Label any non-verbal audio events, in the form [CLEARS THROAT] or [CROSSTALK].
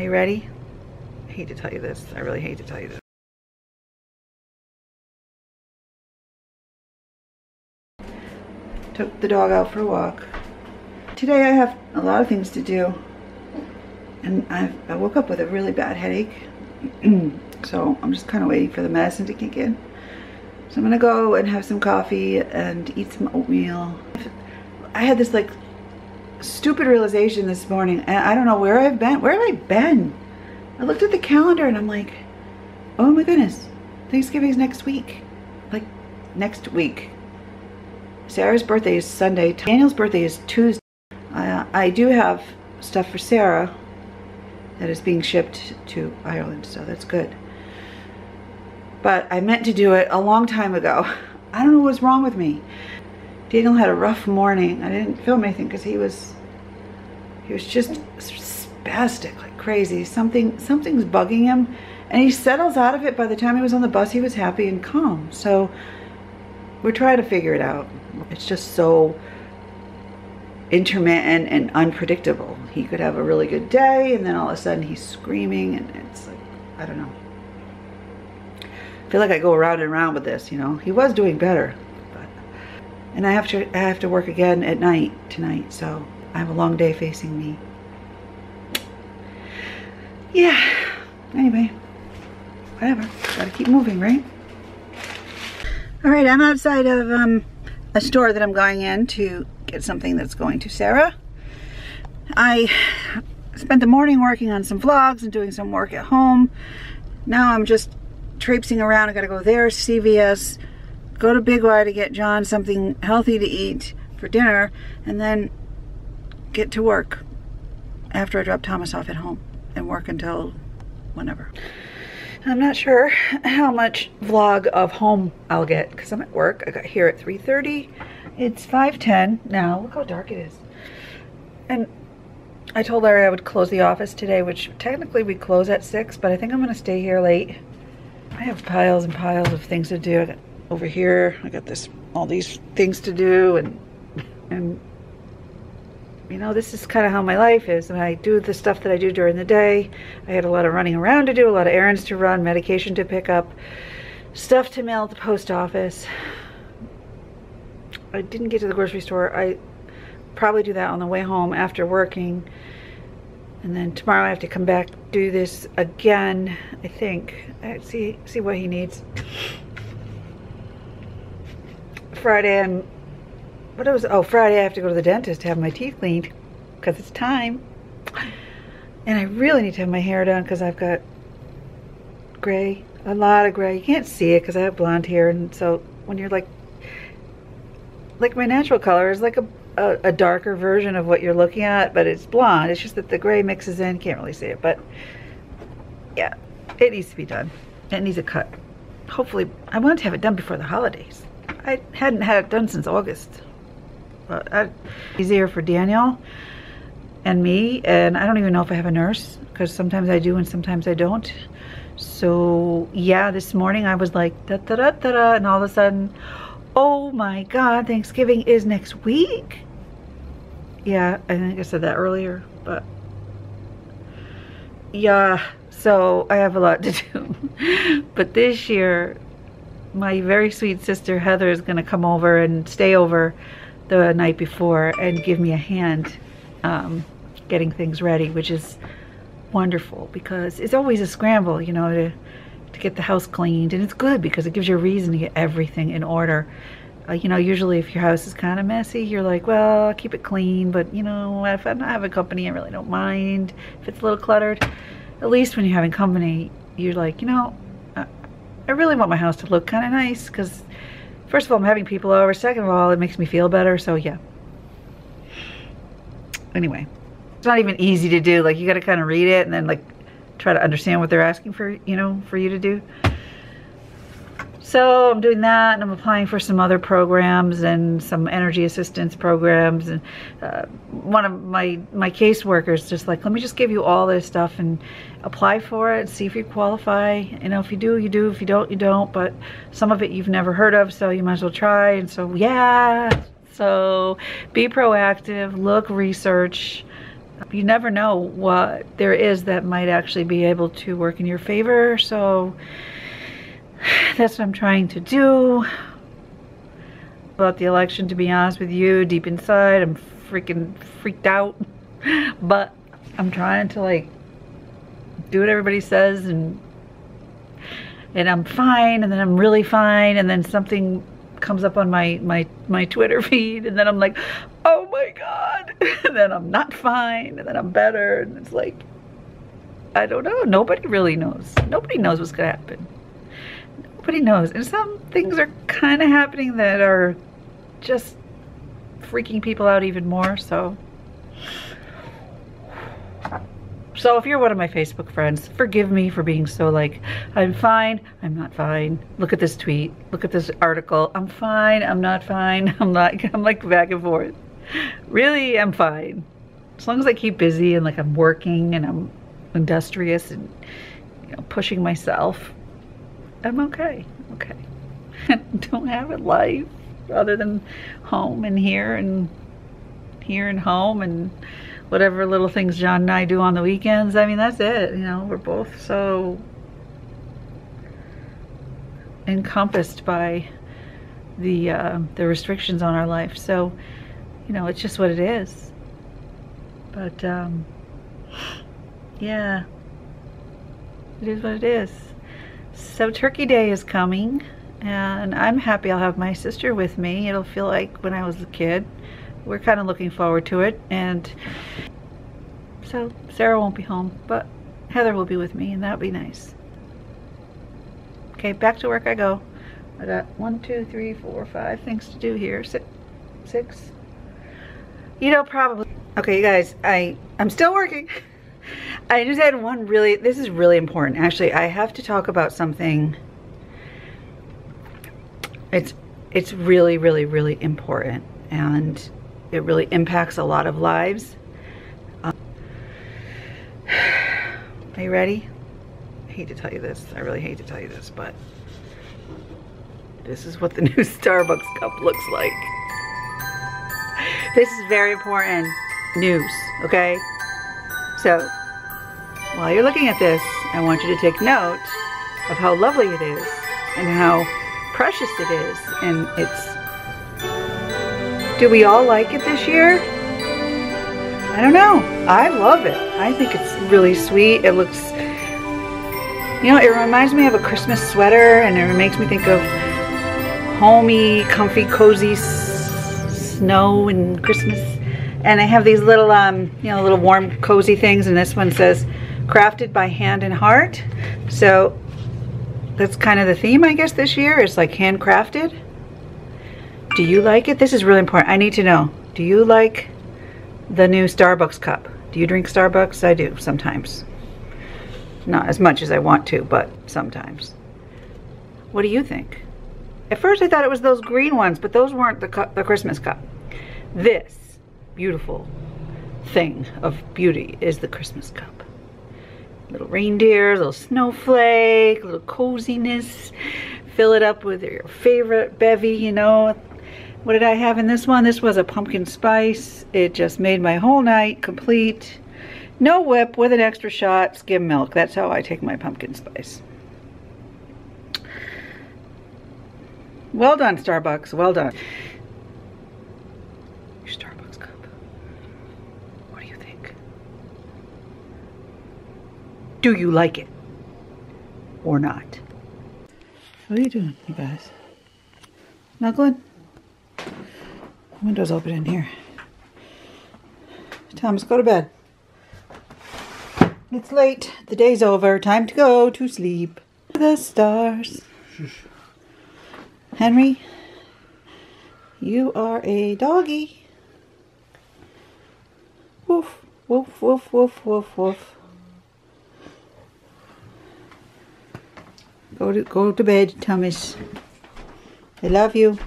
Are you ready? I hate to tell you this. I really hate to tell you this. Took the dog out for a walk. Today I have a lot of things to do. And I, I woke up with a really bad headache. [CLEARS THROAT] so I'm just kind of waiting for the medicine to kick in. So I'm gonna go and have some coffee and eat some oatmeal. I had this like stupid realization this morning and I don't know where I've been. Where have I been? I looked at the calendar and I'm like, oh my goodness, Thanksgiving's next week. Like next week. Sarah's birthday is Sunday. Daniel's birthday is Tuesday. Uh, I do have stuff for Sarah that is being shipped to Ireland, so that's good. But I meant to do it a long time ago. I don't know what's wrong with me. Daniel had a rough morning. I didn't film anything because he was he was just spastic like crazy. Something something's bugging him and he settles out of it by the time he was on the bus he was happy and calm. So we're trying to figure it out. It's just so intermittent and unpredictable. He could have a really good day and then all of a sudden he's screaming and it's like, I don't know. I feel like I go around and around with this, you know. He was doing better. And I have to I have to work again at night tonight, so I have a long day facing me. Yeah. Anyway, whatever. Gotta keep moving, right? All right, I'm outside of um, a store that I'm going in to get something that's going to Sarah. I spent the morning working on some vlogs and doing some work at home. Now I'm just traipsing around. I gotta go there, CVS, go to Big Y to get John something healthy to eat for dinner, and then get to work after I drop Thomas off at home and work until whenever. I'm not sure how much vlog of home I'll get because I'm at work. I got here at 3.30. It's 5.10 now. Look how dark it is. And I told Larry I would close the office today, which technically we close at 6, but I think I'm going to stay here late. I have piles and piles of things to do. Over here, I got this, all these things to do and, and you know, this is kind of how my life is. And I do the stuff that I do during the day. I had a lot of running around to do, a lot of errands to run, medication to pick up, stuff to mail at the post office. I didn't get to the grocery store. I probably do that on the way home after working. And then tomorrow I have to come back, do this again, I think. I see see what he needs. Friday I'm what was oh Friday I have to go to the dentist to have my teeth cleaned because it's time. And I really need to have my hair done because I've got gray a lot of gray. You can't see it because I have blonde hair and so when you're like like my natural color is like a, a, a darker version of what you're looking at but it's blonde. It's just that the gray mixes in. Can't really see it but yeah it needs to be done. It needs a cut. Hopefully I want to have it done before the holidays I hadn't had it done since August. But uh, easier for Daniel and me and I don't even know if I have a nurse because sometimes I do and sometimes I don't. So yeah this morning I was like da da da da da and all of a sudden oh my god Thanksgiving is next week. Yeah I think I said that earlier but yeah so I have a lot to [LAUGHS] do. But this year my very sweet sister Heather is gonna come over and stay over the night before and give me a hand um, getting things ready, which is wonderful because it's always a scramble, you know, to, to get the house cleaned. And it's good because it gives you a reason to get everything in order. Uh, you know, usually if your house is kind of messy, you're like, well, I'll keep it clean. But, you know, if I have a company, I really don't mind if it's a little cluttered. At least when you're having company, you're like, you know, I really want my house to look kind of nice because First of all, I'm having people over. Second of all, it makes me feel better. So yeah. Anyway, it's not even easy to do. Like you got to kind of read it and then like try to understand what they're asking for, you know, for you to do. So I'm doing that and I'm applying for some other programs and some energy assistance programs. And uh, one of my, my caseworkers just like, let me just give you all this stuff and apply for it, see if you qualify. You know, if you do, you do. If you don't, you don't. But some of it you've never heard of, so you might as well try. And so, yeah. So be proactive, look, research. You never know what there is that might actually be able to work in your favor. So that's what I'm trying to do. About the election, to be honest with you, deep inside, I'm freaking freaked out. [LAUGHS] But I'm trying to like do what everybody says and and I'm fine and then I'm really fine and then something comes up on my my my Twitter [LAUGHS] feed and then I'm like oh my god. [LAUGHS] And then I'm not fine and then I'm better and it's like I don't know. Nobody really knows. Nobody knows what's gonna happen nobody knows and some things are kind of happening that are just freaking people out even more so so if you're one of my Facebook friends, forgive me for being so like, I'm fine, I'm not fine. Look at this tweet, look at this article. I'm fine, I'm not fine. [LAUGHS] I'm not, I'm like back and forth. Really, I'm fine. As long as I keep busy and like I'm working and I'm industrious and you know, pushing myself, I'm okay, okay. [LAUGHS] Don't have a life other than home and here and here and home and whatever little things John and I do on the weekends. I mean, that's it. You know, we're both so encompassed by the uh, the restrictions on our life. So, you know, it's just what it is. But um, [SIGHS] yeah, it is what it is. So Turkey Day is coming, and I'm happy I'll have my sister with me. It'll feel like when I was a kid. We're kind of looking forward to it and so Sarah won't be home but Heather will be with me and that'll be nice. Okay back to work I go. I got one two three four five things to do here. Six six. You know probably okay you guys I I'm still working [LAUGHS] I just had one really this is really important actually I have to talk about something it's it's really really really important and it really impacts a lot of lives. Um, are you ready? I hate to tell you this. I really hate to tell you this, but this is what the [LAUGHS] new Starbucks cup looks like. This is very important news, okay? So, while you're looking at this, I want you to take note of how lovely it is and how precious it is and it's do we all like it this year? I don't know. I love it. I think it's really sweet. It looks, you know, it reminds me of a Christmas sweater and it makes me think of homey, comfy, cozy snow and Christmas. And I have these little, um, you know, little warm, cozy things. And this one says, crafted by hand and heart. So that's kind of the theme, I guess, this year. It's like handcrafted. Do you like it? This is really important. I need to know. Do you like the new Starbucks cup? Do you drink Starbucks? I do sometimes. Not as much as I want to, but sometimes. What do you think? At first I thought it was those green ones, but those weren't the, cup, the Christmas cup. This beautiful thing of beauty is the Christmas cup. Little reindeer, little snowflake, little coziness. Fill it up with your favorite bevy, you know, what did I have in this one? This was a pumpkin spice. It just made my whole night complete. No whip with an extra shot, skim milk. That's how I take my pumpkin spice. Well done, Starbucks. Well done. Your Starbucks cup. What do you think? Do you like it? Or not? What are you doing, you guys? Snuggling? Windows open in here. Thomas, go to bed. It's late. The day's over. Time to go to sleep. The stars. Henry, you are a doggy. Woof, woof, woof, woof, woof, woof. Go to go to bed, Thomas. I love you.